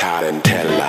tired and telling.